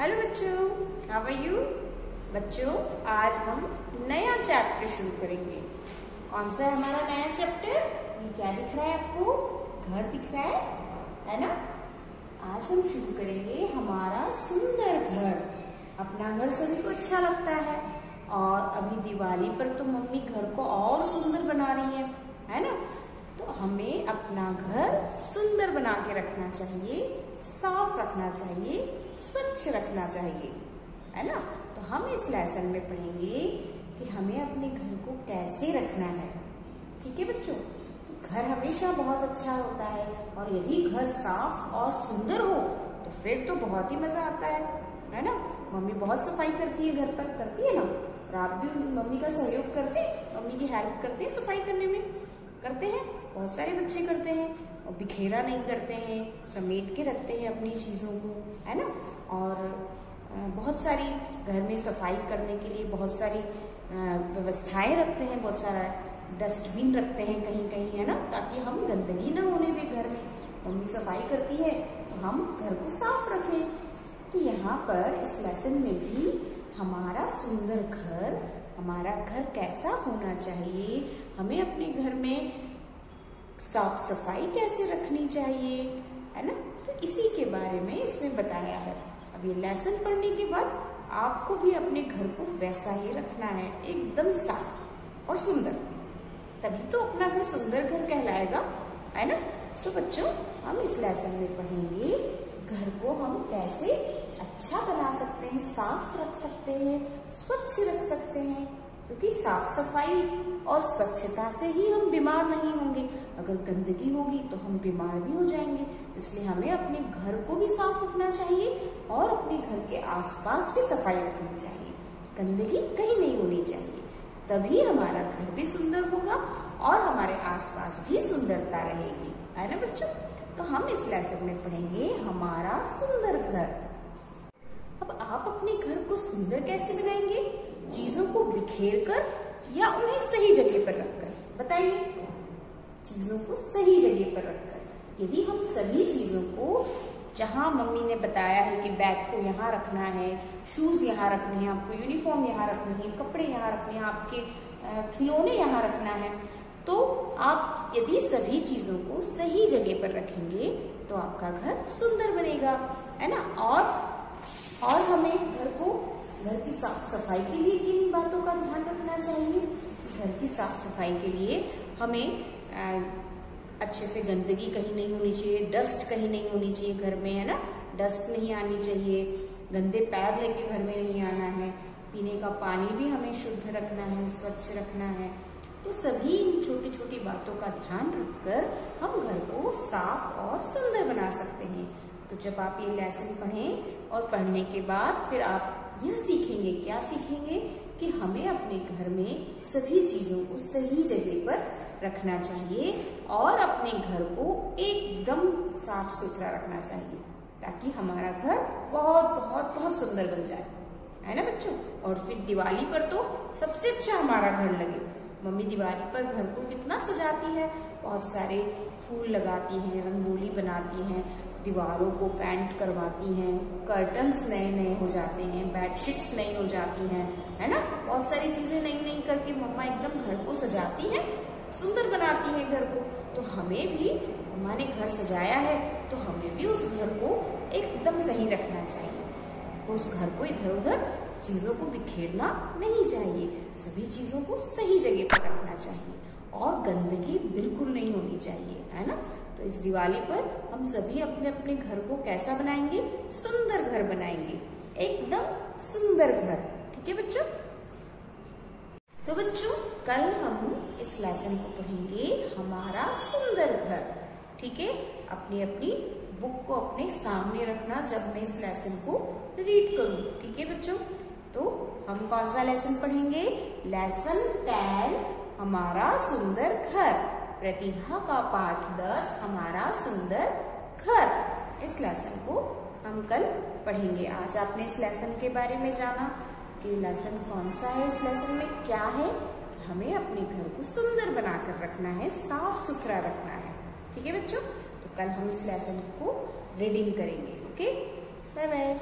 Hello बच्चों। How are you बच्चों, आज हम नया चैप्टर शुरू करेंगे। कौन सा है हमारा नया चैप्टर ये क्या दिख रहा है आपको? घर दिख रहा है? है ना? आज हम शुरू करेंगे हमारा सुंदर घर। अपना घर सभी को अच्छा लगता है। और अभी दिवाली पर तो मम्मी घर को और सुंदर बना रही है है ना? तो हमें अपना घर सुंदर बना के रखना चाहिए। साफ़ रखना चाहिए, स्वच्छ रखना चाहिए, है ना? तो हम इस लेसन में पढ़ेंगे कि हमें अपने घर को कैसे रखना है। ठीक है बच्चों? तो घर हमेशा बहुत अच्छा होता है और यदि घर साफ़ और सुंदर हो तो फिर तो बहुत ही मज़ा आता है है ना? मम्मी बहुत सफ़ाई करती है घर पर, करती है ना? और आप भी मम्मी का सहयोग करते, मम्मी की हेल्प करते सफ़ाई करने में। करते हैं, बहुत सारे बच्चे करते हैं। और बिखेरा नहीं करते हैं, समेट के रखते हैं अपनी चीज़ों को, है ना? और बहुत सारी घर में सफ़ाई करने के लिए बहुत सारी व्यवस्थाएँ रखते हैं, बहुत सारा डस्टबिन रखते हैं कहीं कहीं, है ना? ताकि हम गंदगी ना होने दें घर में। मम्मी सफ़ाई करती है तो हम घर को साफ़ रखें। तो यहाँ पर इस लेसन में भी हमारा सुंदर घर, हमारा घर कैसा होना चाहिए, हमें अपने घर में साफ़ सफ़ाई कैसे रखनी चाहिए, है ना? तो इसी के बारे में इसमें बताया है। अब ये लेसन पढ़ने के बाद आपको भी अपने घर को वैसा ही रखना है, एकदम साफ़ और सुंदर। तभी तो अपना घर सुंदर घर कहलाएगा, है ना? तो बच्चों, हम इस लेसन में पढ़ेंगे घर को हम कैसे अच्छा बना सकते हैं, साफ़ रख सकते हैं, स्वच्छ रख सकते हैं। क्योंकि साफ़ सफ़ाई और स्वच्छता से ही हम बीमार नहीं होंगे। अगर गंदगी होगी तो हम बीमार भी हो जाएँगे। इसलिए हमें अपने घर को भी साफ़ रखना चाहिए और अपने घर के आसपास भी सफ़ाई रखनी चाहिए। गंदगी कहीं नहीं होनी चाहिए। तभी हमारा घर भी सुंदर होगा और हमारे आसपास भी सुंदरता रहेगी। है ना बच्चों? तो हम इस लेसन में पढ़ेंगे हमारा सुंदर घर। अब आप अपने घर को सुंदर कैसे बनाएँगे? चीज़ों को बिखेर कर या उन्हें सही जगह पर रखकर। बताइए। चीज़ों को सही जगह पर रखकर। यदि हम सभी चीज़ों को, जहाँ मम्मी ने बताया है कि बैग को यहाँ रखना है शूज़ यहाँ रखने हैं, आपको यूनिफॉर्म यहाँ रखनी है, कपड़े यहाँ रखने हैं, आपके खिलौने यहाँ रखना है तो आप यदि सभी चीज़ों को सही जगह पर रखेंगे तो आपका घर सुंदर बनेगा, है ना? और और हमें घर को, घर की साफ़ सफ़ाई के लिए किन बातों का ध्यान रखना चाहिए? घर की साफ़ सफ़ाई के लिए हमें अच्छे से गंदगी कहीं नहीं होनी चाहिए, डस्ट कहीं नहीं होनी चाहिए घर में, है ना? डस्ट नहीं आनी चाहिए, गंदे पैर लेके घर में नहीं आना है, पीने का पानी भी हमें शुद्ध रखना है, स्वच्छ रखना है। तो सभी इन छोटी छोटी बातों का ध्यान रखकर हम घर को साफ़ और सुंदर बना सकते हैं। तो जब आप ये लेसन पढ़ें और पढ़ने के बाद फिर आप यह सीखेंगे, क्या सीखेंगे? कि हमें अपने घर में सभी चीज़ों को सही जगह पर रखना चाहिए और अपने घर को एकदम साफ़ सुथरा रखना चाहिए, ताकि हमारा घर बहुत बहुत बहुत सुंदर बन जाए। है ना बच्चों? और फिर दिवाली पर तो सबसे अच्छा हमारा घर लगे। मम्मी दिवाली पर घर को कितना सजाती है, बहुत सारे फूल लगाती हैं, रंगोली बनाती हैं दीवारों को पेंट करवाती हैं कर्टन्स नए नए हो जाते हैं बेडशीट्स नई हो जाती हैं, है ना? बहुत सारी चीज़ें नई नई करके मम्मा एकदम घर को सजाती हैं, सुंदर बनाती हैं घर को। तो हमें भी, मम्मा ने घर सजाया है तो हमें भी उस घर को एकदम सही रखना चाहिए। उस घर को इधर उधर चीज़ों को बिखेरना नहीं चाहिए, सभी चीज़ों को सही जगह पर रखना चाहिए और गंदगी बिल्कुल नहीं होनी चाहिए, है ना? तो इस दिवाली पर हम सभी अपने अपने घर को कैसा बनाएँगे? सुंदर घर बनाएँगे। एकदम सुंदर घर। ठीक है बच्चों? तो बच्चों, कल हम इस लेसन को पढ़ेंगे, हमारा सुंदर घर। ठीक है? अपनी अपनी बुक को अपने सामने रखना जब मैं इस लेसन को रीड करूँ। ठीक है बच्चों? तो हम कौन सा लेसन पढ़ेंगे? लेसन टेन हमारा सुंदर घर। प्रतिभा का पाठ दस, हमारा सुंदर घर। इस लेसन को हम कल पढ़ेंगे। आज आपने इस लेसन के बारे में जाना कि लेसन कौन सा है, इस लेसन में क्या है। हमें अपने घर को सुंदर बनाकर रखना है, साफ़ सुथरा रखना है। ठीक है बच्चों? तो कल हम इस लेसन को रीडिंग करेंगे ओके बाय बाय